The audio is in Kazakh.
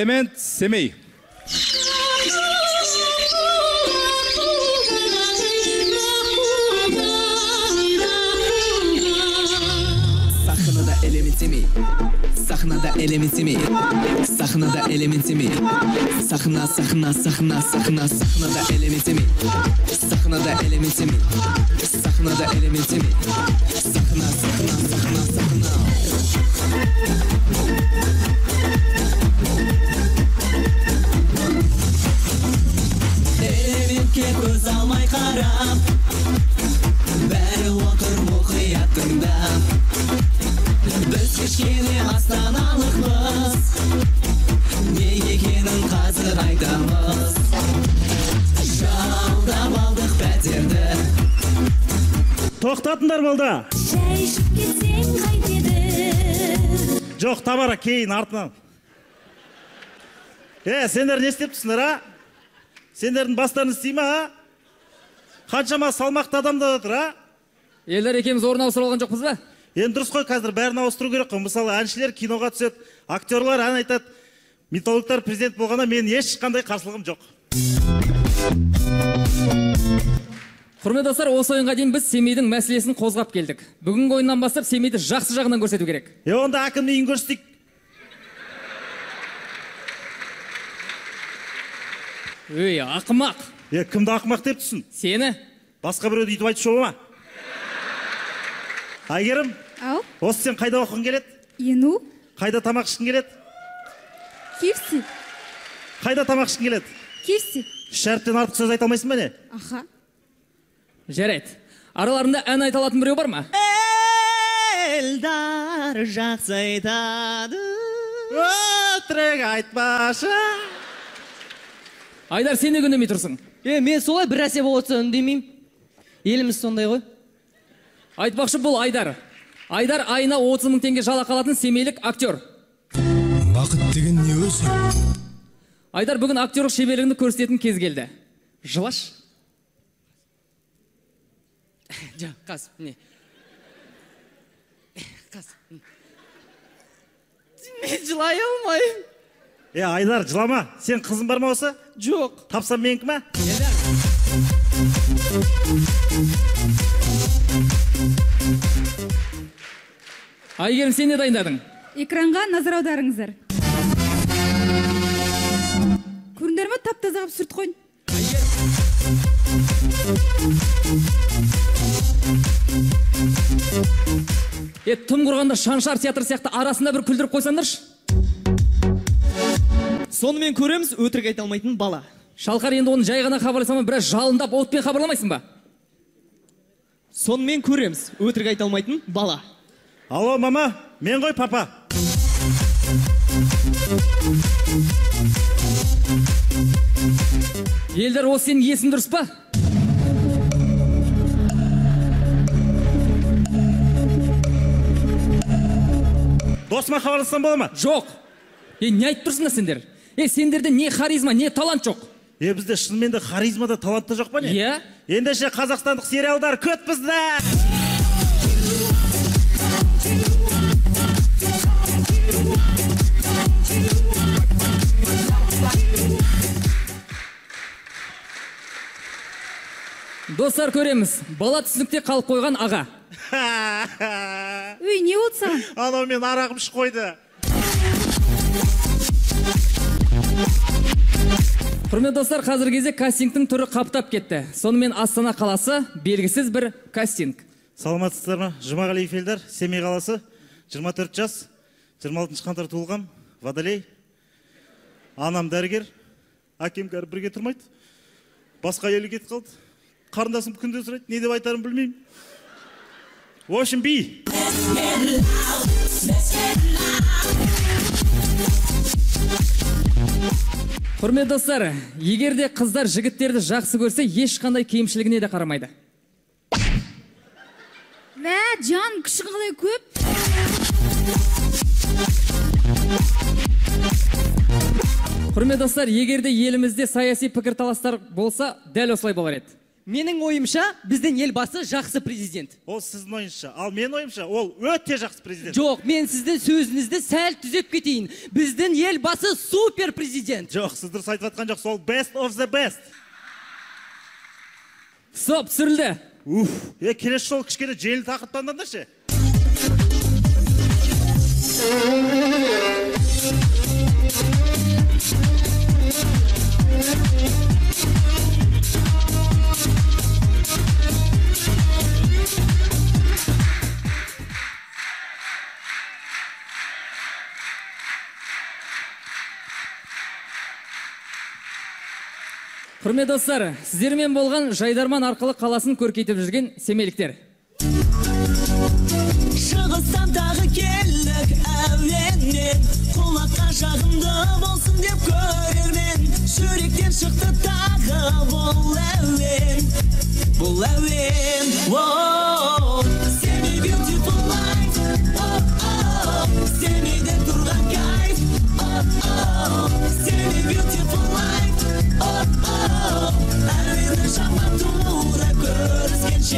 Clement Semey. Sahnada elementimi Sahnada elementimi Sahnada elementimi Sahna sahna sahna sahna Sahnada elementimi Sahnada elementimi Sahnada elementimi Sahna sahna элементке көз алмай қарап бәрі отыр мұқият тыңдап біз кішкене астаналықпыз не екенін қазір айтамыз жалдап алдық пәтерді тоқтатыңдар балда жай ішіп кетсең қайтеді жоқ тамара кейін артынан е сендер не істеп тұрсыңдар а сендердің бастарыңыз істей ма а қаншама салмақты адамдар а? Елдар екеуміз орын ауыстырып алған жоқпыз ба? Енді дұрыс қой қазір бәрін ауыстыру керек қой. Мысалы әншілер киноға түседі актерлар ән айтады. Металлургтар президент болғанда менің ешқандай қарсылығым жоқ. Құрметті достар осы ойынға дейін біз семейдің мәселесін қозғап келдік. Бүгінгі ойыннан бастап семейді жақсы жағынан көрсету керек. Е онда әкімнің үйін көрсетейік. Өй ақымақ. Е кімді ақымақ деп тұрсың сені. Басқа біреуді өйтіп айтушы бола ма? Әйгерім ау? осы сен қайда оқығың келеді? Ену? Қайда тамақ ішкің келеді? Кивси қайда тамақ ішкің келеді? Кивси үш әріптен артық сөз айта алмайсың ба не? Аха. Жарайды. Араларында ән айта алатын біреу бар ма? Элдар жақсы айтады. Өтірік айтпашы. Айдар сен неге үндемей тұрсың? Е мен солай бір нәрсе болып отырса үндемеймін еліміз сондай ғой. Айтпақшы бұл айдар. Айдар айына 30 мың теңге жалақы алатын семейлік актер. Бақыт деген не өзі? Айдар бүгін актерлік шеберлігін көрсететін кез келді. Жылаш? Жоқ қас міне. Қас мен жылай алмаймын. Е айдар жылама? Сен қызың бар ма осы? Жоқ. Тапсам менікі ма айгерім сен не дайындадың? Экранға назар аударыңыздар. Көрдіңдер ма тап таза қылып сүртіп қойдым е тым құрғанда шаншар театр сияқты арасында бір күлдіріп қойсаңдаршы. Сонымен көреміз өтірік айта алмайтын бала. Шалқар енді оны жай ғана хабарласама біраз жалындап отпен хабарламайсың ба? Сонымен көреміз өтірік айта алмайтын бала. Алло мама мен ғой папа. Елдар осы сенің есің дұрыс па? Досыма хабарлассам бола ма? Жоқ. Е не айтып тұрсыңдар сендер? Е сендерде не харизма не талант жоқ. Е бізде шынымен де харизма да талант та жоқ па не? Иә ендеше қазақстандық сериалдар күт бізді достар көреміз. Бала түсінікте қалып қойған аға. Өй не болды саған анау мен арағым ішіп қойды. Құрметті достар қазіргі кезде кастингтің түрі қаптап кетті. Сонымен астана қаласы белгісіз бір кастинг. Саламатсыздар ма? Жұмағалиев семей қаласы. 24 жас 26 қаңтар туылғам водолей. Анам дәрігер. Әкем қазір бірге тұрмайды. Басқа елге кетіп қалды. Қарындасым күнде сұрайды не деп айтарымды білмеймін в общем би. Құрметті достар егер де қыздар жігіттерді жақсы көрсе ешқандай кемшілігіне де қарамайды. Мә жан күшің қалай көп? Құрметті достар егер де елімізде саяси пікірталастар болса дәл осылай болар еді. Менің ойымша біздің елбасы жақсы президент. Ол сіздің ойыңызша. Ал менің ойымша ол өте жақсы президент. Жоқ мен сіздің сөзіңізді сәл түзеп кетейін. Біздің елбасы супер президент. Жоқ сіз дұрыс айтып жатқан жоқсыз. Ол best of the best. Стоп түсірілді. Уф. Е келесі жолы кішкене жеңіл тақырып таңдаңдаршы құрметті достар сіздермен болған жайдарман арқылы қаласын көркейтіп жүрген семейліктер. Шығыстан тағы келдік әуеннен құлаққа жағымды болсын деп көрермен. Жүректен шықты тағы бұл әуен бұл әуен. Семей beautiful life. Oh, семейде тұрған кайф. Oh, Семей beautiful